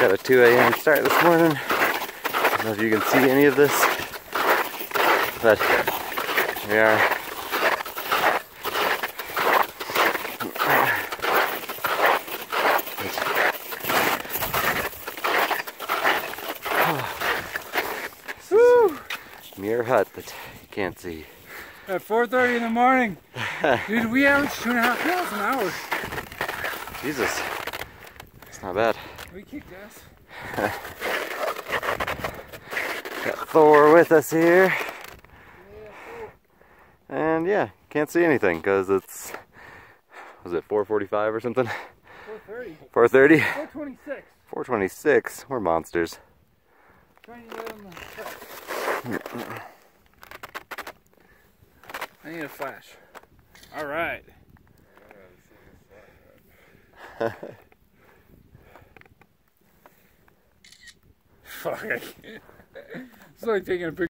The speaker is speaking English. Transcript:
Got a 2 a.m. start this morning. I don't know if you can see any of this, but we are Woo! Muir hut that you can't see. At 4.30 in the morning. Dude, we average two and a half miles an hour. Jesus. It's not bad. We kicked ass. Got Thor with us here. And yeah, can't see anything because it's, was it 445 or something? 4.30. 430? 4.26. 426. We're monsters. Trying to get on the I need a flash. All right. Fuck. It's like taking a picture.